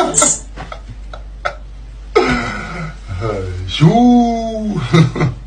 はいしょー。